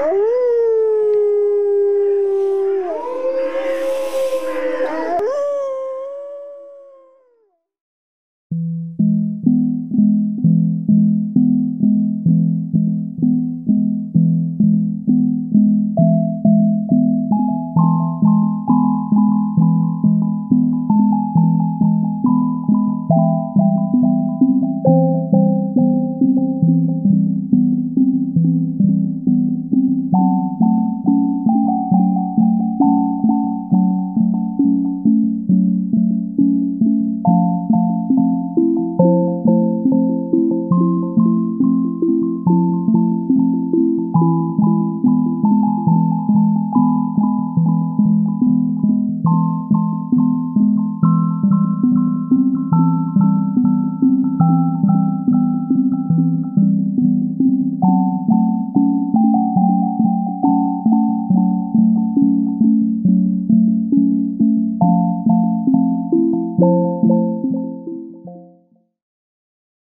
Ooh.